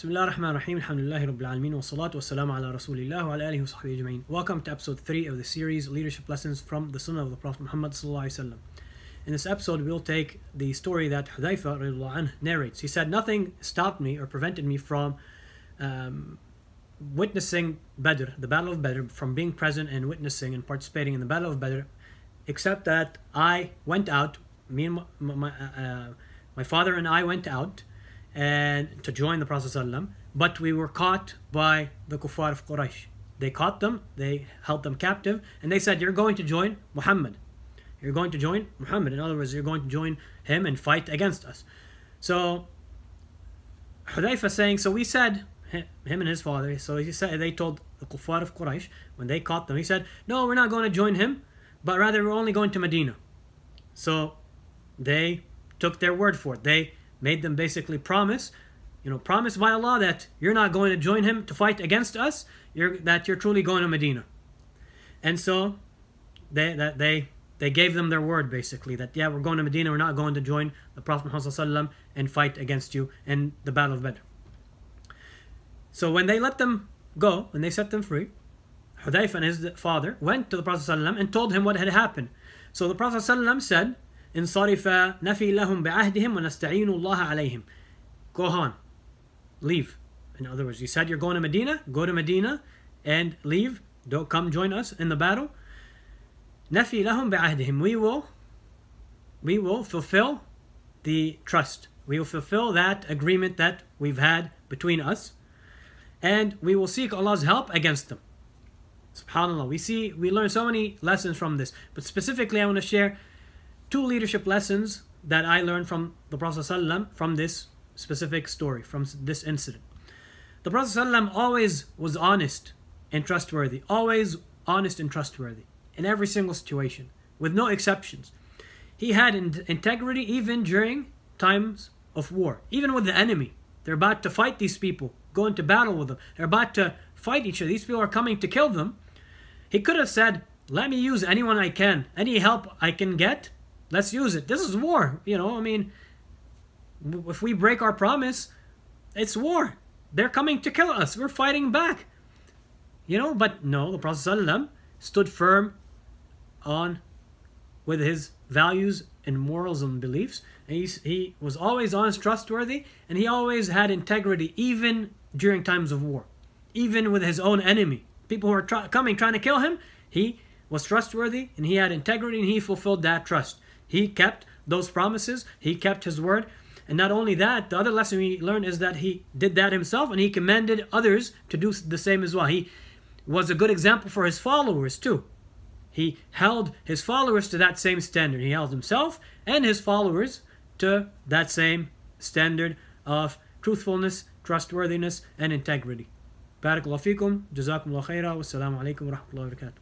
بسم الله الرحمن الرحيم الحمد لله رب العالمين والصلاة والسلام على رسول الله وعلى آله وصحبه أجمعين Welcome to episode 3 of the series Leadership Lessons from the Sunnah of the Prophet Muhammad sallallahu alaihi wasallam. In this episode we'll take the story that Hudayfa anh, narrates. He said nothing stopped me or prevented me from um, witnessing Badr, the Battle of Badr, from being present and witnessing and participating in the Battle of Badr, except that I went out, me and my, my, uh, my father and I went out and to join the Prophet ﷺ, but we were caught by the kuffar of Quraysh. They caught them, they held them captive, and they said, You're going to join Muhammad. You're going to join Muhammad. In other words, you're going to join him and fight against us. So Hudayfa saying, So we said, him and his father, so he said they told the kuffar of Quraysh when they caught them, he said, No, we're not going to join him, but rather we're only going to Medina. So they took their word for it. They made them basically promise, you know, promise by Allah that you're not going to join him to fight against us, you're, that you're truly going to Medina. And so they that they they gave them their word basically that yeah, we're going to Medina, we're not going to join the Prophet Muhammad and fight against you in the Battle of Badr. So when they let them go, when they set them free, Hudayfa and his father went to the Prophet and told him what had happened. So the Prophet said, انصرف نفي لهم بعهدهم ونستعين الله عليهم go on leave in other words you said you're going to Medina go to Medina and leave don't come join us in the battle نفي لهم بعهدهم we will we will fulfill the trust we will fulfill that agreement that we've had between us and we will seek Allah's help against them subhanallah we see we learn so many lessons from this but specifically I want to share two leadership lessons that I learned from the Prophet ﷺ from this specific story, from this incident. The Prophet ﷺ always was honest and trustworthy, always honest and trustworthy in every single situation, with no exceptions. He had in integrity even during times of war, even with the enemy. They're about to fight these people, go into battle with them. They're about to fight each other. These people are coming to kill them. He could have said, Let me use anyone I can, any help I can get, Let's use it. This is war. You know, I mean, if we break our promise, it's war. They're coming to kill us. We're fighting back. You know, but no, the Prophet stood firm on with his values and morals and beliefs. And he, he was always honest, trustworthy, and he always had integrity, even during times of war, even with his own enemy. People who are try, coming trying to kill him, he was trustworthy and he had integrity and he fulfilled that trust. He kept those promises, he kept his word. And not only that, the other lesson we learn is that he did that himself and he commanded others to do the same as well. He was a good example for his followers too. He held his followers to that same standard. He held himself and his followers to that same standard of truthfulness, trustworthiness, and integrity. Barakallahu fikum, jazakumullahu khaira, wassalamu alaikum wa rahmatullahi wa barakatuh.